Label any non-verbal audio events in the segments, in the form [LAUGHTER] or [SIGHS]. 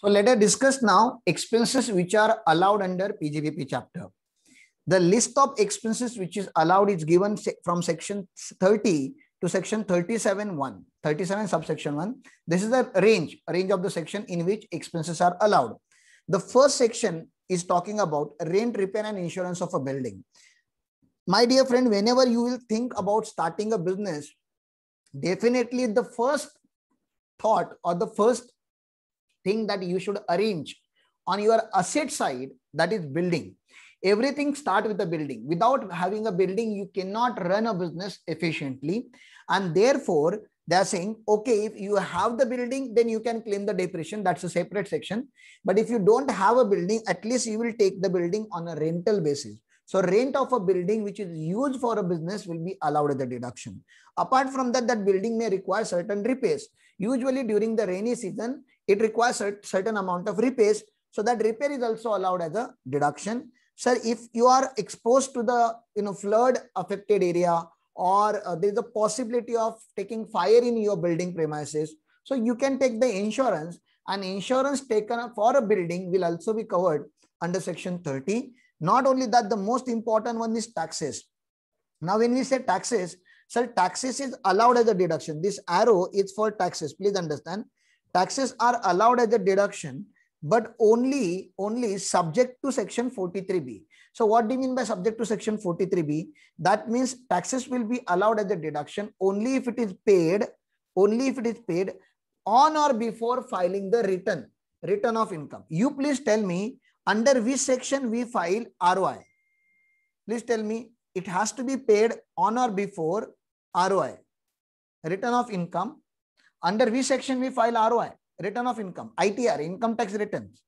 So let us discuss now expenses which are allowed under PGBP chapter. The list of expenses which is allowed is given from section 30 to section 37.1, 37 subsection 1. This is the range, range of the section in which expenses are allowed. The first section is talking about rent, repair and insurance of a building. My dear friend, whenever you will think about starting a business, definitely the first thought or the first thing that you should arrange on your asset side that is building. Everything start with the building. Without having a building you cannot run a business efficiently. And therefore they are saying okay if you have the building then you can claim the depreciation. That's a separate section. But if you don't have a building at least you will take the building on a rental basis. So rent of a building which is used for a business will be allowed as a deduction. Apart from that that building may require certain repairs. Usually during the rainy season it requires a certain amount of repairs. So that repair is also allowed as a deduction. Sir, if you are exposed to the you know flood affected area or uh, there is a possibility of taking fire in your building premises, so you can take the insurance and insurance taken for a building will also be covered under section 30. Not only that, the most important one is taxes. Now, when we say taxes, sir, taxes is allowed as a deduction. This arrow is for taxes. Please understand taxes are allowed as a deduction, but only, only subject to section 43B. So what do you mean by subject to section 43B? That means taxes will be allowed as a deduction only if it is paid, only if it is paid on or before filing the return, return of income. You please tell me under which section we file ROI. Please tell me it has to be paid on or before ROI, return of income under which section we file ROI? Return of income, ITR, income tax returns.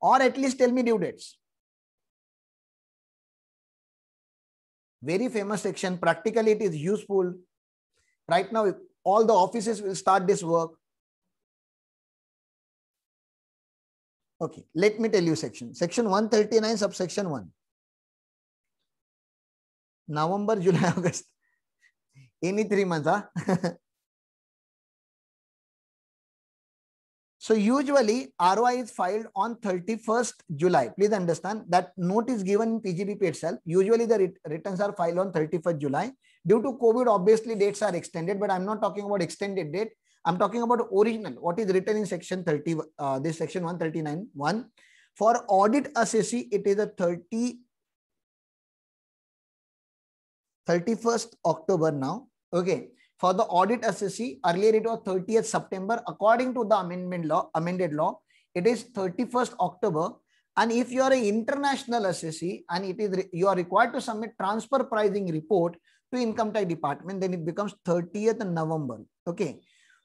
Or at least tell me due dates. Very famous section. Practically, it is useful. Right now, all the offices will start this work. Okay, let me tell you section. Section 139, subsection 1. November, July, [LAUGHS] August. Any three months, huh? [LAUGHS] So usually ROI is filed on 31st July. Please understand that note is given in PGBP itself. Usually the returns are filed on 31st July. Due to COVID, obviously dates are extended, but I'm not talking about extended date. I'm talking about original, what is written in section 30, uh, this section 139, 1. For audit assessee, it is a 30, 31st October now. Okay. For the audit assessee, earlier it was 30th September. According to the amendment law, amended law, it is 31st October. And if you are an international assessee and it is you are required to submit transfer pricing report to income tax department, then it becomes 30th November. Okay.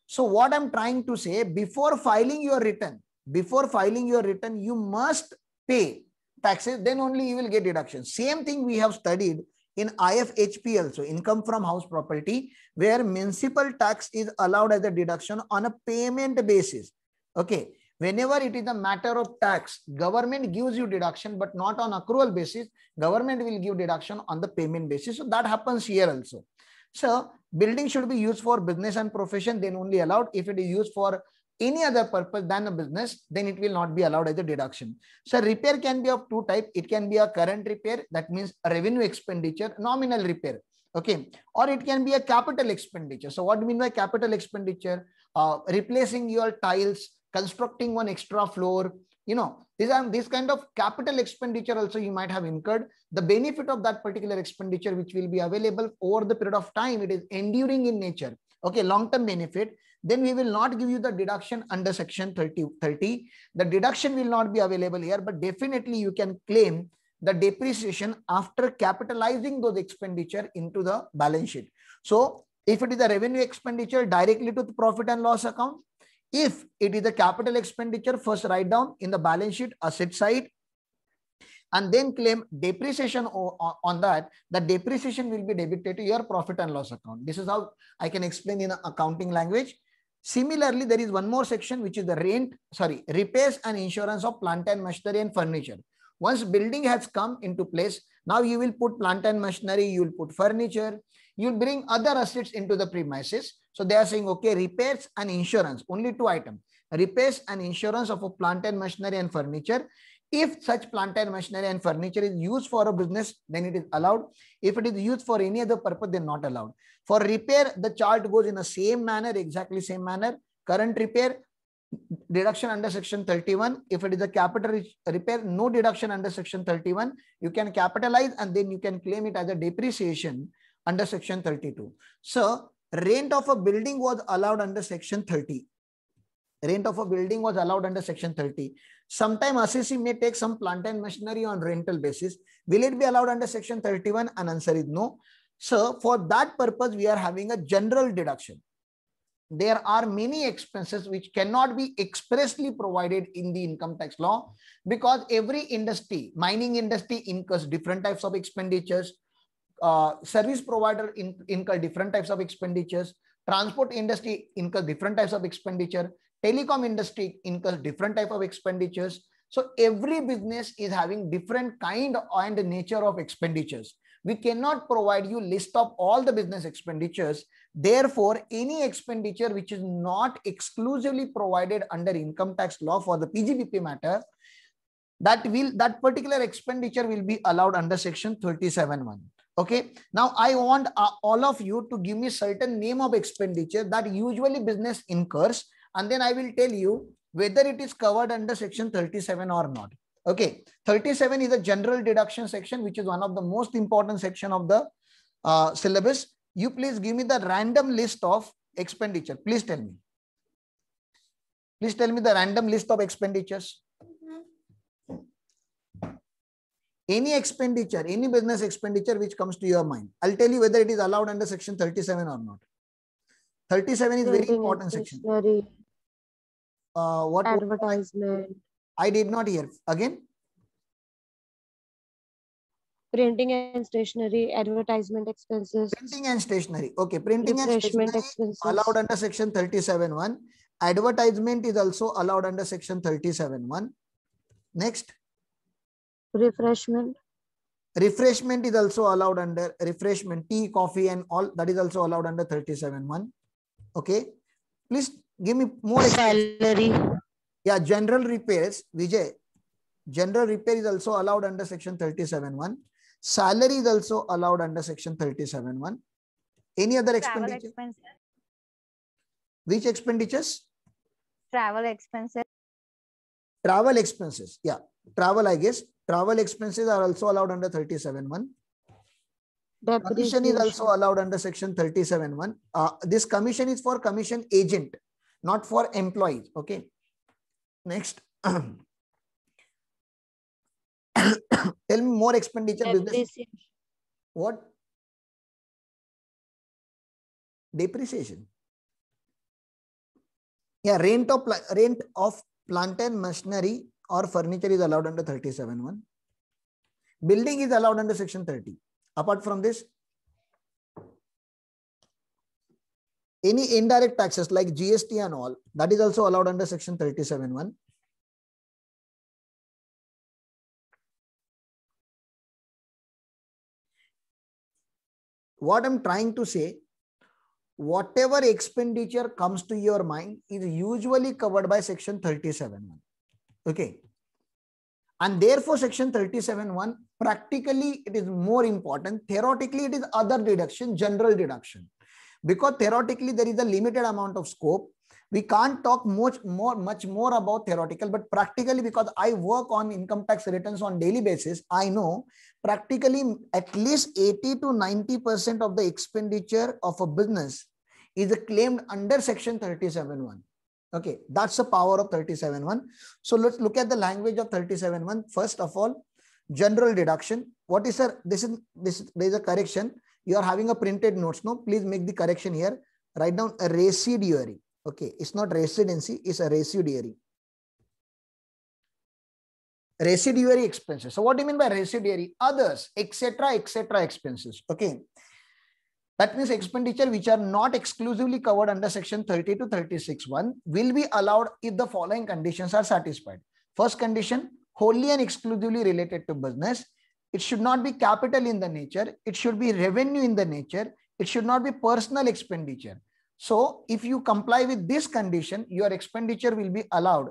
So what I'm trying to say, before filing your return, before filing your return, you must pay taxes, then only you will get deduction. Same thing we have studied in IFHP also, income from house property, where municipal tax is allowed as a deduction on a payment basis. Okay. Whenever it is a matter of tax, government gives you deduction, but not on accrual basis. Government will give deduction on the payment basis. So that happens here also. So building should be used for business and profession, then only allowed. If it is used for any other purpose than a business, then it will not be allowed as a deduction. So repair can be of two type. It can be a current repair, that means revenue expenditure, nominal repair. Okay. Or it can be a capital expenditure. So what do you mean by capital expenditure? Uh, replacing your tiles, constructing one extra floor, you know, these are this kind of capital expenditure also you might have incurred. The benefit of that particular expenditure, which will be available over the period of time, it is enduring in nature. Okay, long-term benefit then we will not give you the deduction under section 30, 30. The deduction will not be available here, but definitely you can claim the depreciation after capitalizing those expenditure into the balance sheet. So if it is a revenue expenditure directly to the profit and loss account, if it is a capital expenditure, first write down in the balance sheet asset side and then claim depreciation on that, the depreciation will be debited to your profit and loss account. This is how I can explain in accounting language. Similarly, there is one more section which is the rent, sorry, repairs and insurance of plant and machinery and furniture. Once building has come into place, now you will put plant and machinery, you will put furniture, you will bring other assets into the premises. So they are saying, okay, repairs and insurance, only two items. repairs and insurance of a plant and machinery and furniture. If such plant and machinery and furniture is used for a business, then it is allowed. If it is used for any other purpose, then not allowed. For repair, the chart goes in the same manner, exactly same manner. Current repair, deduction under section 31. If it is a capital repair, no deduction under section 31. You can capitalize and then you can claim it as a depreciation under section 32. So rent of a building was allowed under section 30. Rent of a building was allowed under section 30. Sometime assessee may take some plant and machinery on rental basis. Will it be allowed under section 31? An answer is no. So for that purpose, we are having a general deduction. There are many expenses which cannot be expressly provided in the income tax law because every industry, mining industry incurs different types of expenditures. Uh, service provider in, incur different types of expenditures. Transport industry incurs different types of expenditure. Telecom industry incurs different type of expenditures. So every business is having different kind and nature of expenditures. We cannot provide you list of all the business expenditures. Therefore, any expenditure which is not exclusively provided under income tax law for the PGBP matter, that will that particular expenditure will be allowed under section 37.1. Okay. Now I want uh, all of you to give me certain name of expenditure that usually business incurs, and then I will tell you whether it is covered under section 37 or not. Okay, 37 is a general deduction section, which is one of the most important section of the uh, syllabus. You please give me the random list of expenditure. Please tell me. Please tell me the random list of expenditures. Any expenditure, any business expenditure which comes to your mind. I'll tell you whether it is allowed under section 37 or not. 37 is very important section. Uh, what advertisement I did not hear. Again? Printing and stationery, advertisement expenses. Printing and stationery. Okay, printing and stationery expenses. allowed under section 37.1. Advertisement is also allowed under section 37.1. Next. Refreshment. Refreshment is also allowed under refreshment, tea, coffee, and all that is also allowed under 37.1. Okay. Please give me more. Salary. Yeah, general repairs, Vijay. General repair is also allowed under section 37.1. Salary is also allowed under section 37.1. Any other expenditure? Expenses. Which expenditures? Travel expenses. Travel expenses. Yeah. Travel, I guess. Travel expenses are also allowed under 37.1. Commission is also allowed under section 37.1. Uh, this commission is for commission agent, not for employees. Okay. Next. [COUGHS] Tell me more expenditure business. What? Depreciation. Yeah, rent of rent of plant and machinery or furniture is allowed under 37.1. Building is allowed under section 30. Apart from this, Any indirect taxes like GST and all, that is also allowed under section 37.1. What I'm trying to say, whatever expenditure comes to your mind is usually covered by section 37.1. Okay. And therefore, section 37.1, practically it is more important. Theoretically, it is other deduction, general deduction because theoretically there is a limited amount of scope. We can't talk much more much more about theoretical but practically because i work on income tax returns on daily basis i know practically at least 80 to 90 percent of the expenditure of a business is claimed under section 37.1 okay that's the power of 37.1 so let's look at the language of 37.1 first of all general deduction. What is sir this is this there is a correction you are having a printed notes no? Please make the correction here. Write down a residuary. Okay it's not residency it's a residuary. Residuary expenses. So what do you mean by residuary? Others etc etc expenses. Okay. That means expenditure which are not exclusively covered under section 30 to 36 1 will be allowed if the following conditions are satisfied. First condition, wholly and exclusively related to business. It should not be capital in the nature. It should be revenue in the nature. It should not be personal expenditure. So if you comply with this condition, your expenditure will be allowed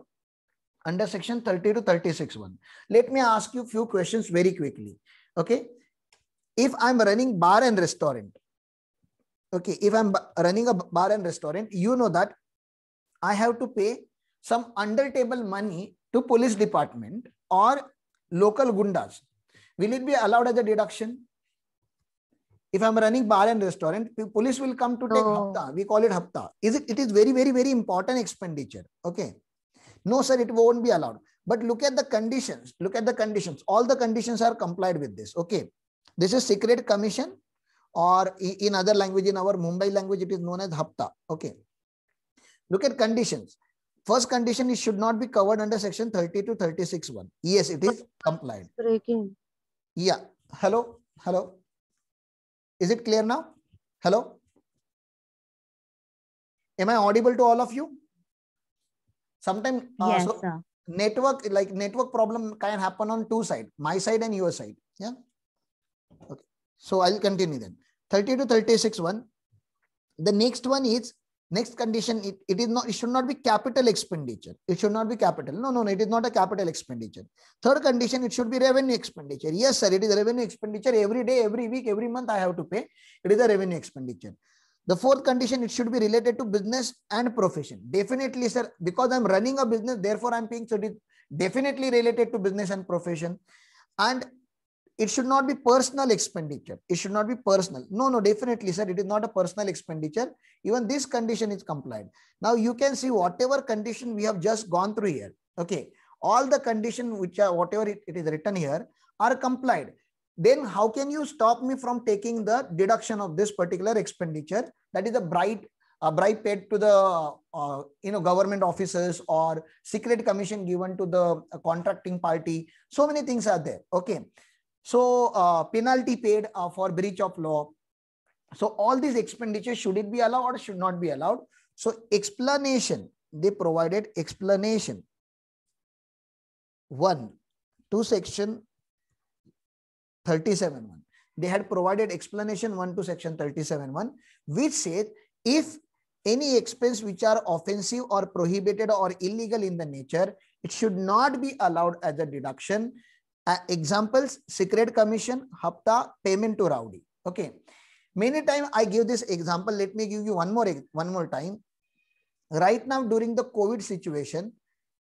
under section 30 to 36 one. Let me ask you few questions very quickly. Okay. If I'm running bar and restaurant, okay, if I'm running a bar and restaurant, you know that I have to pay some under table money to police department or local gundas. Will it be allowed as a deduction? If I'm running bar and restaurant, police will come to take hafta. We call it hafta. Is it? It is very, very, very important expenditure. Okay. No, sir, it won't be allowed. But look at the conditions. Look at the conditions. All the conditions are complied with this. Okay. This is secret commission, or in other language, in our Mumbai language, it is known as hafta. Okay. Look at conditions. First condition, it should not be covered under section 30 to 36 one. Yes, it is complied. Breaking. Yeah. Hello. Hello. Is it clear now? Hello. Am I audible to all of you? Sometimes uh, Yes, so sir. network like network problem can happen on two side, my side and your side. Yeah. Okay. So I'll continue then. 30 to 36 one. The next one is next condition. It, it is not. It should not be capital expenditure. It should not be capital. No, no, no. It is not a capital expenditure. Third condition, it should be revenue expenditure. Yes, sir, it is a revenue expenditure every day, every week, every month I have to pay. It is a revenue expenditure. The fourth condition, it should be related to business and profession. Definitely, sir, because I'm running a business, therefore I'm paying. So it is definitely related to business and profession. And it should not be personal expenditure. It should not be personal. No, no, definitely, sir. It is not a personal expenditure. Even this condition is complied. Now you can see whatever condition we have just gone through here. Okay all the condition which are whatever it, it is written here are complied then how can you stop me from taking the deduction of this particular expenditure that is a bribe a bribe paid to the uh, you know government officers or secret commission given to the contracting party so many things are there okay so uh, penalty paid uh, for breach of law. So all these expenditures should it be allowed or should not be allowed? So explanation. They provided explanation. 1 to section 37 1 they had provided explanation 1 to section 37 1 which says if any expense which are offensive or prohibited or illegal in the nature it should not be allowed as a deduction uh, examples secret commission hafta payment to rowdy. Okay. Many times i give this example. Let me give you one more one more time. Right now during the covid situation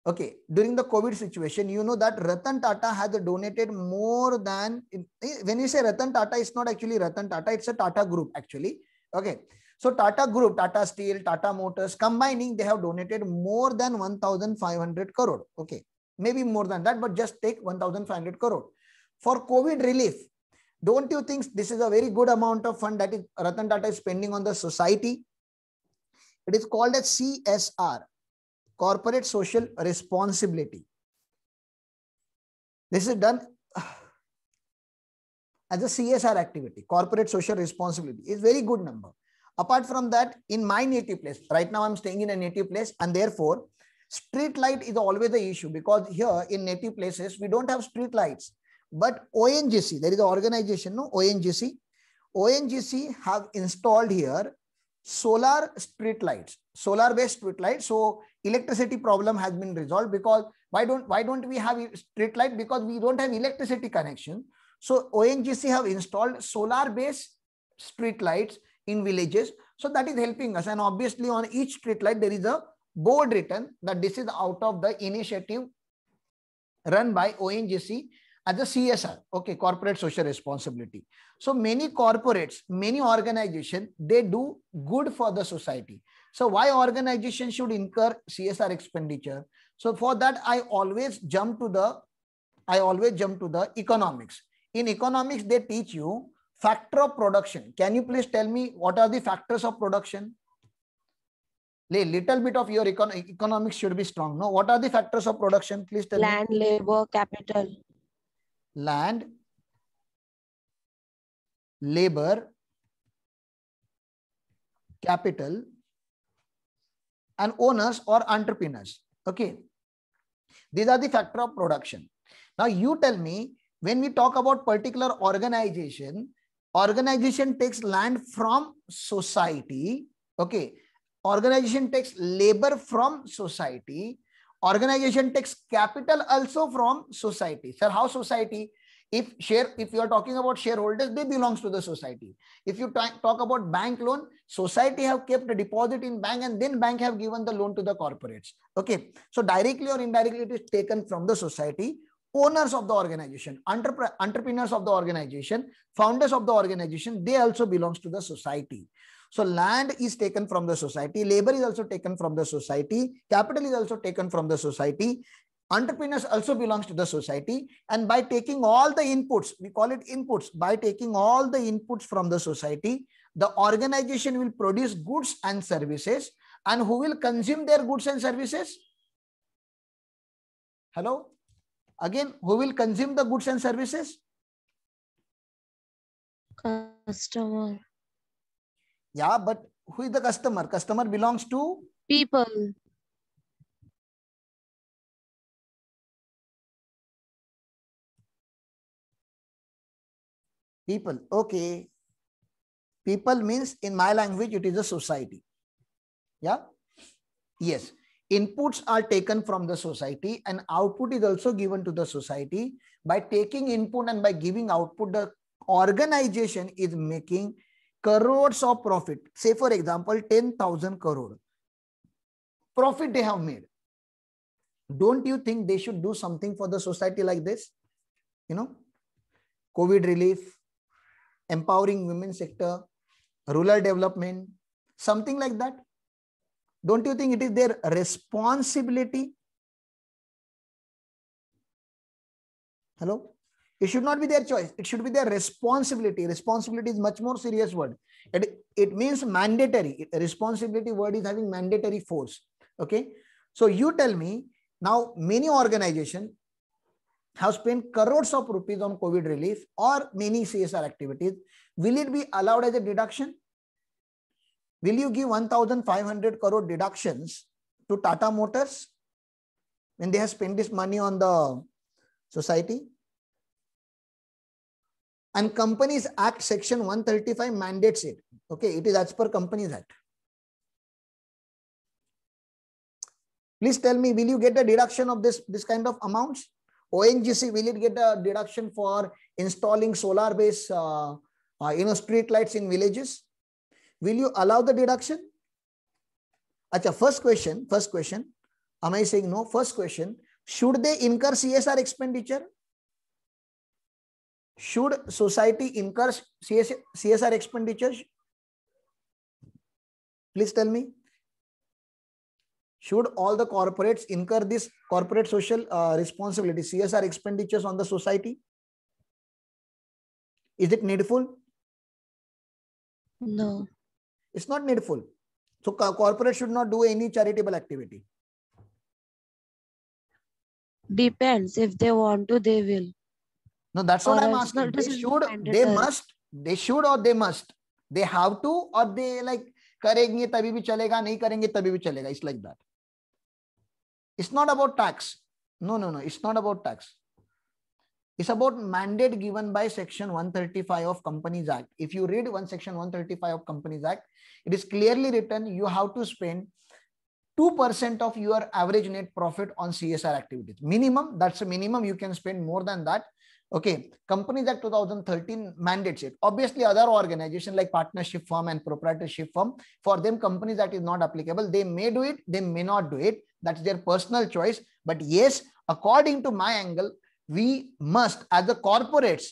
Okay, during the COVID situation, you know that Ratan Tata has donated more than, when you say Ratan Tata, it's not actually Ratan Tata, it's a Tata group actually. Okay, so Tata group, Tata Steel, Tata Motors, combining, they have donated more than 1,500 crore. Okay, maybe more than that, but just take 1,500 crore. For COVID relief, don't you think this is a very good amount of fund that is Ratan Tata is spending on the society? It is called as CSR corporate social responsibility. This is done [SIGHS] as a CSR activity, corporate social responsibility is very good number. Apart from that, in my native place, right now I'm staying in a native place and therefore street light is always the issue because here in native places, we don't have street lights. But ONGC, there is an organization, no ONGC. ONGC have installed here solar street lights, solar based street lights. So electricity problem has been resolved because why don't why don't we have street light because we don't have electricity connection so ongc have installed solar based street lights in villages so that is helping us and obviously on each street light there is a board written that this is out of the initiative run by ongc as a csr okay corporate social responsibility so many corporates many organizations they do good for the society so why organization should incur CSR expenditure? So for that, I always jump to the, I always jump to the economics. In economics, they teach you factor of production. Can you please tell me what are the factors of production? A little bit of your econ economics should be strong. No, what are the factors of production? Please tell Land, me. labor, capital. Land, labor, capital, and owners or entrepreneurs. Okay. These are the factor of production. Now you tell me when we talk about particular organization, organization takes land from society. Okay. Organization takes labor from society. Organization takes capital also from society. Sir how society? If share if you are talking about shareholders they belongs to the society. If you talk about bank loan society have kept a deposit in bank and then bank have given the loan to the corporates. Okay. So directly or indirectly it is taken from the society owners of the organization entrepreneurs of the organization founders of the organization they also belongs to the society so land is taken from the society, labor is also taken from the society, capital is also taken from the society, entrepreneurs also belongs to the society. And by taking all the inputs, we call it inputs, by taking all the inputs from the society, the organization will produce goods and services. And who will consume their goods and services? Hello? Again, who will consume the goods and services? Customer. Yeah, but who is the customer? Customer belongs to? People. People. Okay. People means in my language, it is a society. Yeah. Yes. Inputs are taken from the society and output is also given to the society. By taking input and by giving output, the organization is making crores of profit. Say, for example, 10,000 crore profit they have made. Don't you think they should do something for the society like this? You know, COVID relief, empowering women sector, rural development, something like that. Don't you think it is their responsibility? Hello? It should not be their choice. It should be their responsibility. Responsibility is much more serious word. It, it means mandatory. Responsibility word is having mandatory force. Okay. So you tell me now many organizations have spent crores of rupees on COVID relief or many CSR activities. Will it be allowed as a deduction? Will you give 1,500 crore deductions to Tata Motors when they have spent this money on the society? and companies act section 135 mandates it. Okay it is as per companies act. Please tell me will you get a deduction of this this kind of amounts? Ongc will it get a deduction for installing solar based uh, uh, you know street lights in villages will you allow the deduction Acha, first question first question am i saying no first question should they incur csr expenditure should society incur CSR expenditures? Please tell me. Should all the corporates incur this corporate social uh, responsibility, CSR expenditures on the society? Is it needful? No. It's not needful. So corporate should not do any charitable activity. Depends. If they want to, they will. No, that's or what I'm asking. They should, they must, they should or they must. They have to or they like करेंगे तभी भी चलेगा नहीं करेंगे तभी भी चलेगा it's like that it's not about tax no no no it's not about tax it's about mandate given by section 135 of companies act if you read one section 135 of companies act it is clearly written you have to spend 2% of your average net profit on csr activities minimum that's a minimum you can spend more than that Okay, Companies Act 2013 mandates it. Obviously, other organization like partnership firm and proprietorship firm, for them, Companies Act is not applicable. They may do it, they may not do it. That's their personal choice. But yes, according to my angle, we must, as the corporates,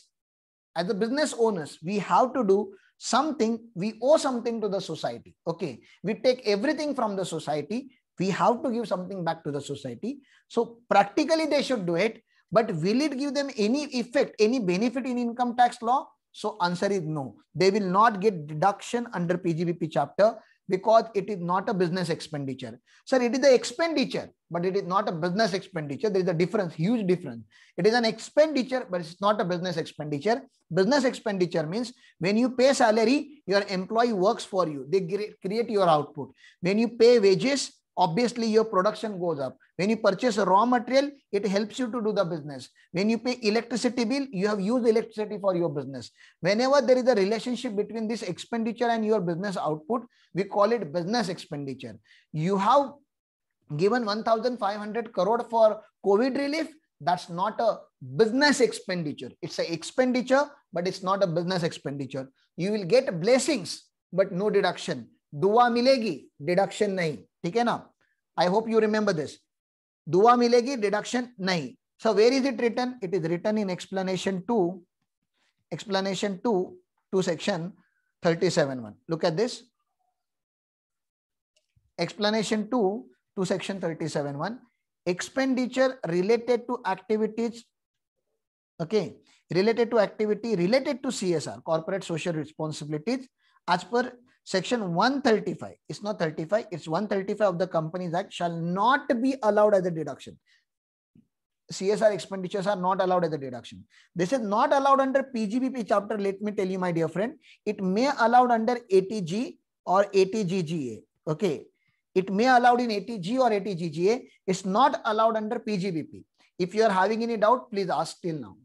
as the business owners, we have to do something, we owe something to the society. Okay, we take everything from the society, we have to give something back to the society. So practically they should do it. But will it give them any effect, any benefit in income tax law? So answer is no. They will not get deduction under PGBP chapter because it is not a business expenditure. Sir, it is the expenditure, but it is not a business expenditure. There is a difference, huge difference. It is an expenditure, but it's not a business expenditure. Business expenditure means when you pay salary, your employee works for you. They create your output. When you pay wages, obviously your production goes up. When you purchase a raw material, it helps you to do the business. When you pay electricity bill, you have used electricity for your business. Whenever there is a relationship between this expenditure and your business output, we call it business expenditure. You have given 1,500 crore for COVID relief. That's not a business expenditure. It's an expenditure, but it's not a business expenditure. You will get blessings, but no deduction. Dua milegi, deduction nahi. ठीक है ना? I hope you remember this दुआ मिलेगी deduction नहीं. So where is it written it is written in explanation two explanation two two section thirty seven one look at this explanation two two section thirty seven one expenditure related to activities okay related to activity related to C S R corporate social responsibilities as per Section 135, it's not 35, it's 135 of the Companies Act shall not be allowed as a deduction. CSR expenditures are not allowed as a deduction. This is not allowed under PGBP chapter. Let me tell you, my dear friend, it may allowed under 80G or 80GGA. Okay. It may allowed in 80G or 80GGA. It's not allowed under PGBP. If you are having any doubt, please ask till now.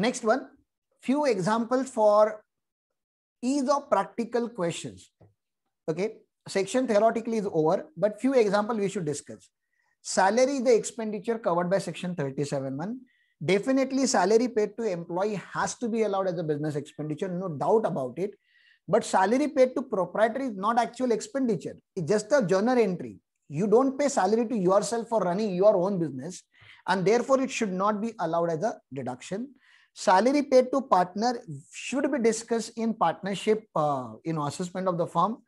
Next one, few examples for ease of practical questions. Okay, section theoretically is over, but few example we should discuss. Salary, the expenditure covered by section 37.1. Definitely salary paid to employee has to be allowed as a business expenditure, no doubt about it. But salary paid to proprietor is not actual expenditure. It's just a journal entry. You don't pay salary to yourself for running your own business. And therefore, it should not be allowed as a deduction salary paid to partner should be discussed in partnership uh, you know assessment of the firm.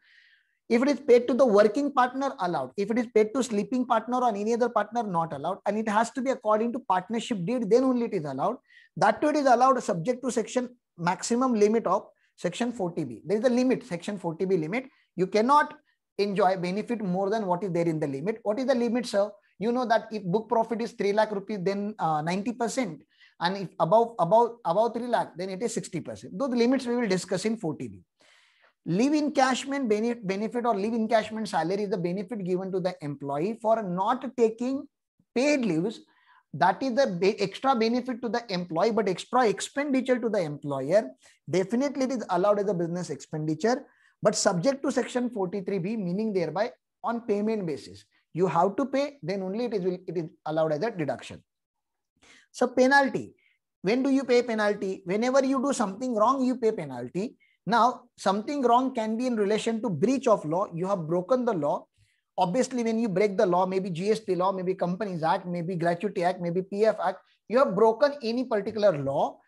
If it is paid to the working partner allowed. If it is paid to sleeping partner or any other partner not allowed. And it has to be according to partnership deed then only it is allowed. That too it is allowed subject to section maximum limit of section 40b there is a limit section 40b limit. You cannot enjoy benefit more than what is there in the limit. What is the limit sir? You know that if book profit is 3 lakh rupees then uh, 90 percent and if above above above 3 lakh then it is 60 percent. Those limits we will discuss in 40b leave encashment benefit or leave encashment salary is the benefit given to the employee for not taking paid leaves. That is the extra benefit to the employee but extra expenditure to the employer. Definitely it is allowed as a business expenditure but subject to section 43b meaning thereby on payment basis. You have to pay then only it is it is allowed as a deduction so penalty. When do you pay penalty? Whenever you do something wrong, you pay penalty. Now, something wrong can be in relation to breach of law. You have broken the law. Obviously, when you break the law, maybe GST law, maybe Companies Act, maybe Gratuity Act, maybe PF Act, you have broken any particular law.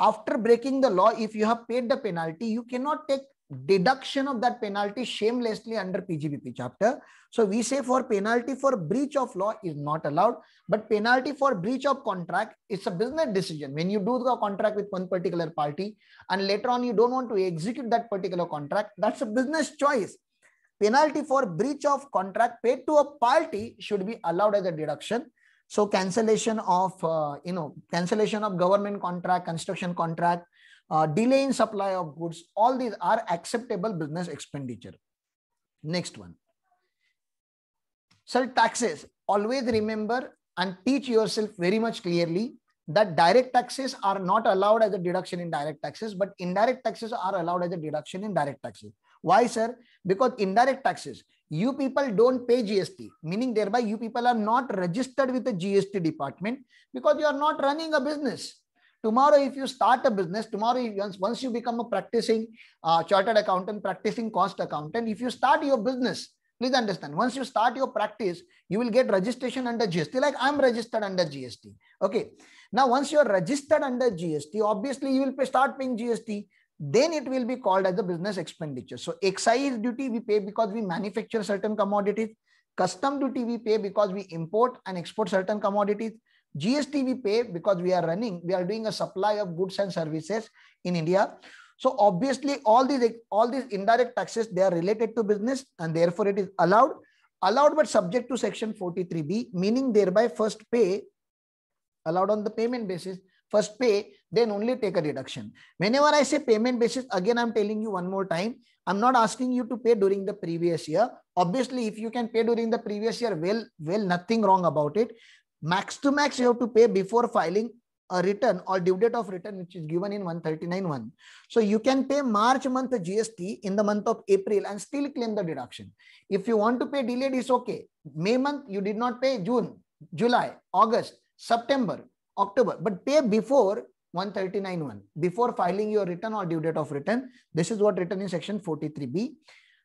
After breaking the law, if you have paid the penalty, you cannot take deduction of that penalty shamelessly under PGBP chapter. So we say for penalty for breach of law is not allowed, but penalty for breach of contract is a business decision. When you do the contract with one particular party and later on you don't want to execute that particular contract, that's a business choice. Penalty for breach of contract paid to a party should be allowed as a deduction. So cancellation of, uh, you know, cancellation of government contract, construction contract, uh, delay in supply of goods, all these are acceptable business expenditure. Next one. Sir, taxes. Always remember and teach yourself very much clearly that direct taxes are not allowed as a deduction in direct taxes, but indirect taxes are allowed as a deduction in direct taxes. Why, sir? Because indirect taxes, you people don't pay GST, meaning thereby you people are not registered with the GST department because you are not running a business. Tomorrow, if you start a business, tomorrow, once, once you become a practicing uh, chartered accountant, practicing cost accountant, if you start your business, please understand, once you start your practice, you will get registration under GST, like I'm registered under GST. Okay. Now, once you're registered under GST, obviously you will pay, start paying GST. Then it will be called as a business expenditure. So excise duty we pay because we manufacture certain commodities. Custom duty we pay because we import and export certain commodities. GST we pay because we are running, we are doing a supply of goods and services in India. So obviously all these, all these indirect taxes, they are related to business and therefore it is allowed, allowed but subject to section 43B, meaning thereby first pay, allowed on the payment basis, first pay, then only take a deduction. Whenever I say payment basis, again, I'm telling you one more time, I'm not asking you to pay during the previous year. Obviously, if you can pay during the previous year, well, well, nothing wrong about it. Max to max, you have to pay before filing a return or due date of return, which is given in 139.1. So you can pay March month GST in the month of April and still claim the deduction. If you want to pay delayed, it's okay. May month, you did not pay June, July, August, September, October, but pay before 139.1 before filing your return or due date of return. This is what written in section 43B.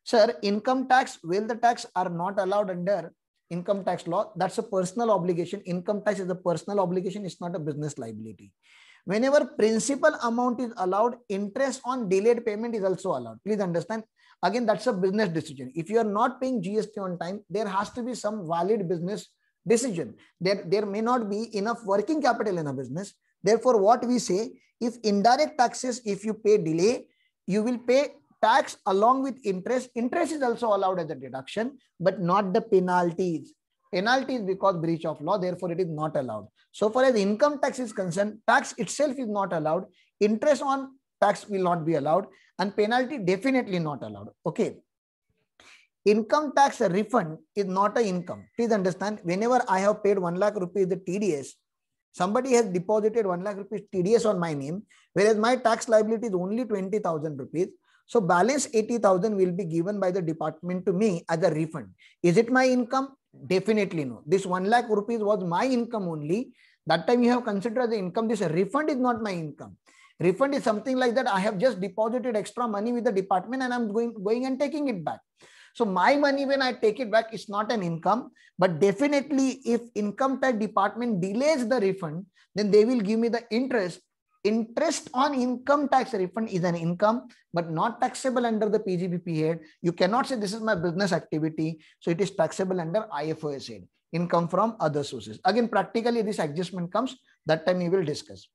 Sir, income tax, wealth tax are not allowed under income tax law. That's a personal obligation. Income tax is a personal obligation. It's not a business liability. Whenever principal amount is allowed, interest on delayed payment is also allowed. Please understand. Again, that's a business decision. If you are not paying GST on time, there has to be some valid business decision. There, there may not be enough working capital in a business. Therefore, what we say, if indirect taxes, if you pay delay, you will pay tax along with interest. Interest is also allowed as a deduction, but not the penalties. Penalties because breach of law, therefore it is not allowed. So far as income tax is concerned, tax itself is not allowed. Interest on tax will not be allowed and penalty definitely not allowed. Okay. Income tax refund is not a income. Please understand, whenever I have paid 1 lakh rupees the TDS, somebody has deposited 1 lakh rupees TDS on my name, whereas my tax liability is only 20,000 rupees. So balance 80,000 will be given by the department to me as a refund. Is it my income? Definitely no. This 1 lakh rupees was my income only. That time you have considered the income. This refund is not my income. Refund is something like that. I have just deposited extra money with the department and I'm going, going and taking it back. So my money, when I take it back, is not an income, but definitely if income tax department delays the refund, then they will give me the interest. Interest on income tax refund is an income, but not taxable under the PGBP head. You cannot say this is my business activity. So it is taxable under IFOS head, income from other sources. Again, practically this adjustment comes, that time we will discuss.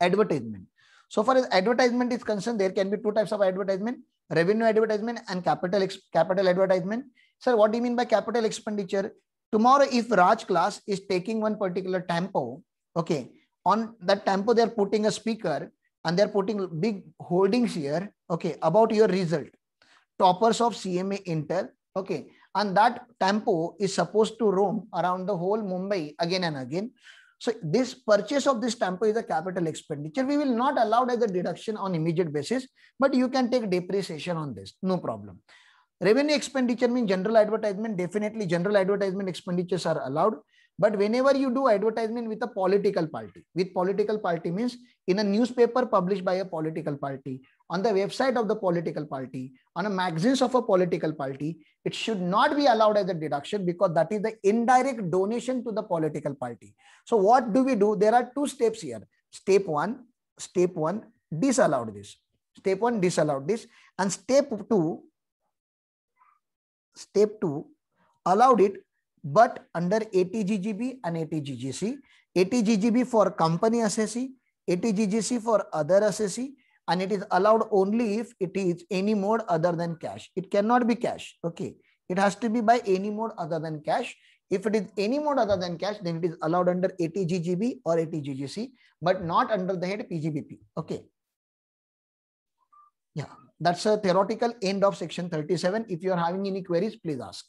Advertisement. So far as advertisement is concerned, there can be two types of advertisement revenue advertisement and capital capital advertisement. Sir, what do you mean by capital expenditure? Tomorrow, if Raj class is taking one particular tempo, okay, on that tempo, they're putting a speaker and they're putting big holdings here, okay, about your result. Toppers of CMA Inter, okay, and that tempo is supposed to roam around the whole Mumbai again and again. So this purchase of this tempo is a capital expenditure. We will not allow as a deduction on immediate basis, but you can take depreciation on this, no problem. Revenue expenditure means general advertisement. Definitely general advertisement expenditures are allowed. But whenever you do advertisement with a political party, with political party means in a newspaper published by a political party, on the website of the political party, on a magazines of a political party, it should not be allowed as a deduction because that is the indirect donation to the political party. So what do we do? There are two steps here. Step one, step one, disallowed this. Step one, disallowed this. And step two, step two, allowed it but under 80GGB and 80GGC. 80GGB for company assessee, 80GGC for other assessee, and it is allowed only if it is any mode other than cash. It cannot be cash. Okay. It has to be by any mode other than cash. If it is any mode other than cash, then it is allowed under 80GGB or 80GGC, but not under the head PGBP. Okay. Yeah, that's a theoretical end of section 37. If you are having any queries, please ask.